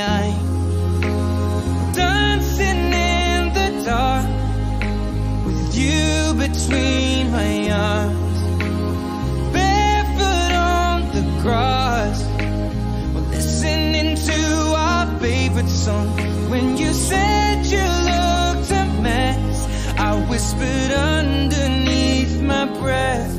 I'm dancing in the dark with you between my arms. Barefoot on the grass. Listening to our favorite song. When you said you looked a mess, I whispered underneath my breath,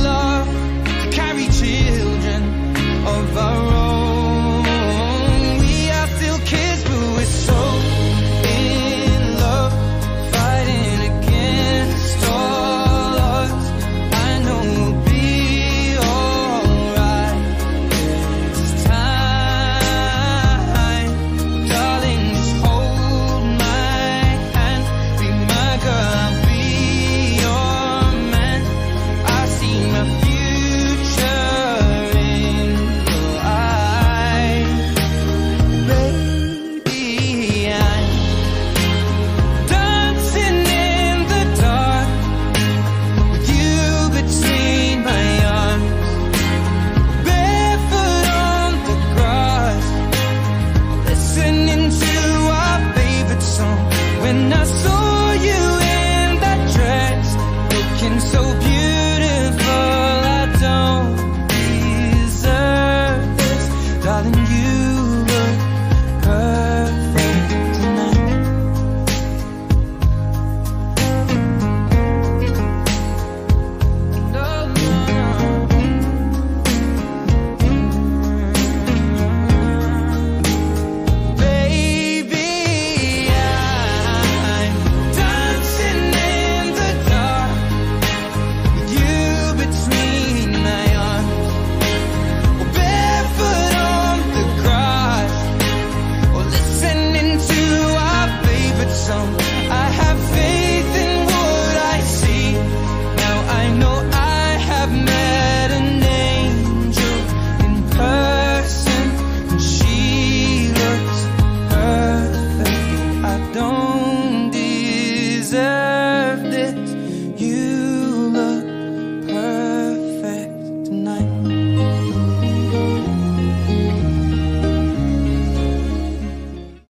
you.